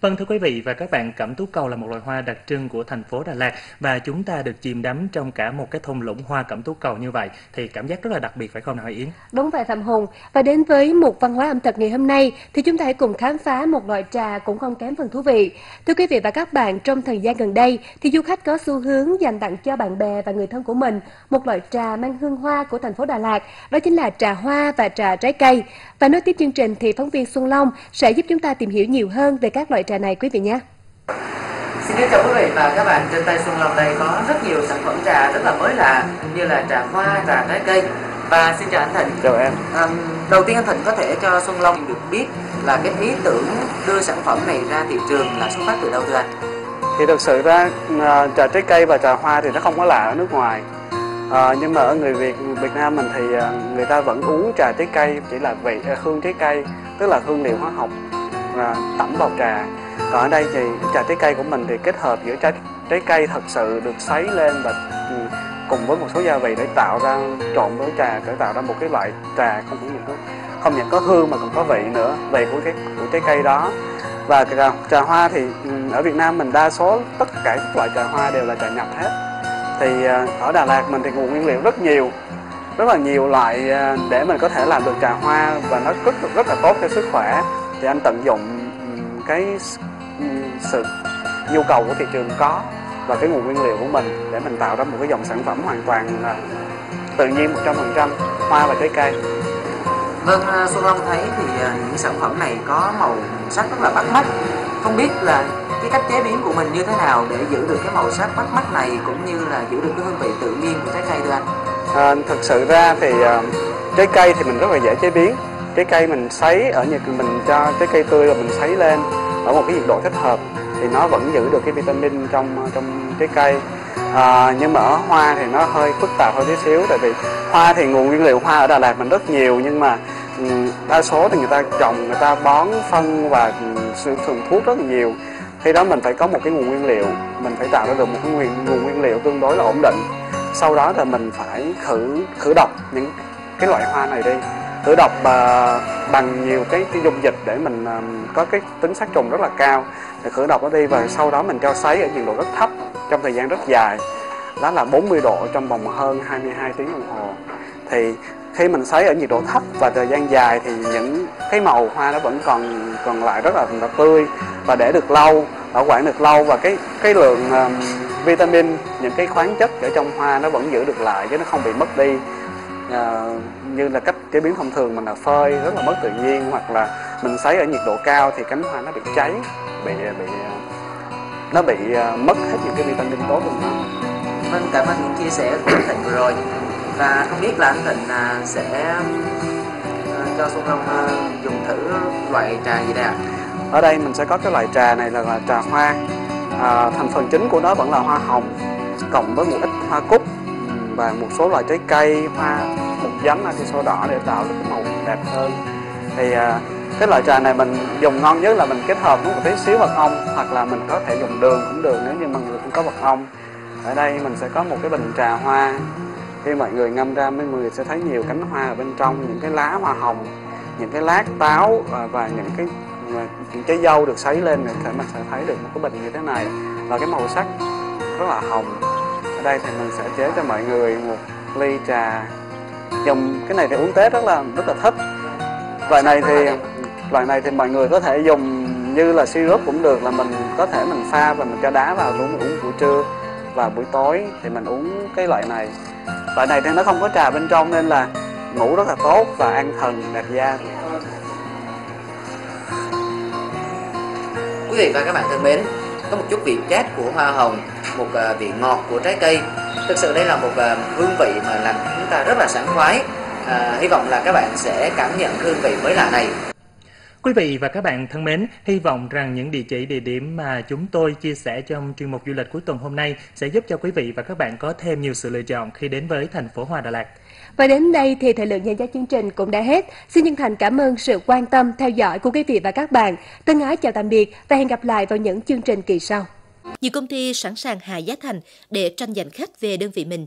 Vâng thưa quý vị và các bạn, cẩm tú cầu là một loài hoa đặc trưng của thành phố Đà Lạt và chúng ta được chìm đắm trong cả một cái thung lũng hoa cẩm tú cầu như vậy thì cảm giác rất là đặc biệt phải không nào Yến? Đúng vậy Phạm Hùng. Và đến với một văn hóa ẩm thực ngày hôm nay thì chúng ta hãy cùng khám phá một loại trà cũng không kém phần thú vị. Thưa quý vị và các bạn, trong thời gian gần đây thì du khách có xu hướng dành tặng cho bạn bè và người thân của mình một loại trà mang hương hoa của thành phố Đà Lạt, đó chính là trà hoa và trà trái cây. Và nối tiếp chương trình thì phóng viên Xuân Long sẽ giúp chúng ta tìm hiểu nhiều hơn về các loại trà này quý vị nhé. Xin kính chào quý vị và các bạn trên tay Xuân Long đây có rất nhiều sản phẩm trà rất là mới lạ như là trà hoa, trà trái cây và xin chào anh Thịnh. Chào em. À, đầu tiên anh Thịnh có thể cho Xuân Long được biết là cái ý tưởng đưa sản phẩm này ra thị trường là xuất phát từ đâu thưa anh? Thì thực sự ra à, trà trái cây và trà hoa thì nó không có lạ ở nước ngoài. À, nhưng mà ở người Việt Việt Nam mình thì à, người ta vẫn uống trà trái cây chỉ là vị à, hương trái cây tức là hương liệu hóa học À, tẩm vào trà. Còn ở đây thì trà trái cây của mình thì kết hợp giữa trái trái cây thật sự được sấy lên và ừ, cùng với một số gia vị để tạo ra trộn với trà để tạo ra một cái loại trà không những có không những có hương mà còn có vị nữa vị của cái của trái cây đó. Và trà, trà hoa thì ừ, ở Việt Nam mình đa số tất cả các loại trà hoa đều là trà nhập hết. Thì à, ở Đà Lạt mình thì nguồn nguyên liệu rất nhiều rất là nhiều loại à, để mình có thể làm được trà hoa và nó rất rất là tốt cho sức khỏe thì anh tận dụng cái sự nhu cầu của thị trường có và cái nguồn nguyên liệu của mình để mình tạo ra một cái dòng sản phẩm hoàn toàn là tự nhiên 100% hoa và trái cây. Vâng, à, Xuân Long thấy thì à, những sản phẩm này có màu sắc rất là bắt mắt. Không biết là cái cách chế biến của mình như thế nào để giữ được cái màu sắc bắt mắt này cũng như là giữ được cái hương vị tự nhiên của trái cây thưa anh? À, thực sự ra thì uh, trái cây thì mình rất là dễ chế biến trái cây mình sấy ở nhiệt mình cho trái cây tươi là mình sấy lên ở một cái nhiệt độ thích hợp thì nó vẫn giữ được cái vitamin trong trong trái cây. À, nhưng mà ở hoa thì nó hơi phức tạp hơn tí xíu tại vì hoa thì nguồn nguyên liệu hoa ở Đà Lạt mình rất nhiều nhưng mà ừ, đa số thì người ta trồng người ta bón phân và ừ, sử dụng thuốc rất là nhiều. Khi đó mình phải có một cái nguồn nguyên liệu mình phải tạo ra được một cái nguồn nguồn nguyên liệu tương đối là ổn định. Sau đó là mình phải khử khử độc những cái loại hoa này đi khử độc uh, ờ, bằng nhiều cái, cái dung dịch để mình uh, có cái tính sát trùng rất là cao. Để khử độc nó đi và sau đó mình cho sấy ở nhiệt độ rất thấp trong thời gian rất dài. Đó là 40 độ trong vòng hơn 22 tiếng đồng hồ. Thì khi mình sấy ở nhiệt độ thấp và thời gian dài thì những cái màu hoa nó vẫn còn còn lại rất là, là tươi và để được lâu bảo quản được lâu và cái cái lượng um, vitamin những cái khoáng chất ở trong hoa nó vẫn giữ được lại chứ nó không bị mất đi à, như là cách chế biến thông thường mình là phơi rất là mất tự nhiên hoặc là mình sấy ở nhiệt độ cao thì cánh hoa nó bị cháy bị bị nó bị mất hết những cái vitamin tốt của nó vâng cảm ơn những chia sẻ của anh Thịnh vừa rồi. Và không biết là anh Thịnh à, sẽ cho Xuân Long dùng thử loại trà gì đây ạ? Ở đây mình sẽ có cái loại trà này là, là trà hoa. À, thành phần chính của nó vẫn là hoa hồng cộng với một ít hoa cúc và một số loại trái cây hoa một giấm atiso đỏ để tạo được cái màu đẹp hơn. Thì à, cái loại trà này mình dùng ngon nhất là mình kết hợp với một tí xíu mật ong hoặc là mình có thể dùng đường cũng được nếu như mà người không có mật ong. Ở đây mình sẽ có một cái bình trà hoa. Khi mọi người ngâm ra mấy người sẽ thấy nhiều cánh hoa ở bên trong những cái lá hoa hồng những cái lát táo à, và, những cái à, những trái dâu được sấy lên thì mình sẽ thấy được một cái bình như thế này. Và cái màu sắc rất là hồng ở đây thì mình sẽ chế cho mọi người một ly trà. Dùng cái này thì uống tết rất là rất là thích loại này thì, loại này thì mọi người có thể dùng như là syrup cũng được, là mình có thể mình pha và mình cho đá vào uống uống buổi trưa và buổi tối thì mình uống cái loại này. Loại này thì nó không có trà bên trong nên là ngủ rất là tốt và an thần, đẹp da. Quý vị và các bạn thân mến, có một chút vị chát của hoa hồng một uh, vị ngọt của trái cây thực sự đây là một uh, hương vị mà làm chúng ta rất là sảng khoái uh, hy vọng là các bạn sẽ cảm nhận hương vị mới lạ này Quý vị và các bạn thân mến, hy vọng rằng những địa chỉ địa điểm mà chúng tôi chia sẻ trong chuyên mục du lịch cuối tuần hôm nay sẽ giúp cho quý vị và các bạn có thêm nhiều sự lựa chọn khi đến với thành phố Hoa Đà Lạt. Và đến đây thì thời lượng dành cho chương trình cũng đã hết. Xin chân thành cảm ơn sự quan tâm, theo dõi của quý vị và các bạn. Thân ái chào tạm biệt và hẹn gặp lại vào những chương trình kỳ sau. Nhiều công ty sẵn sàng hạ giá thành để tranh giành khách về đơn vị mình.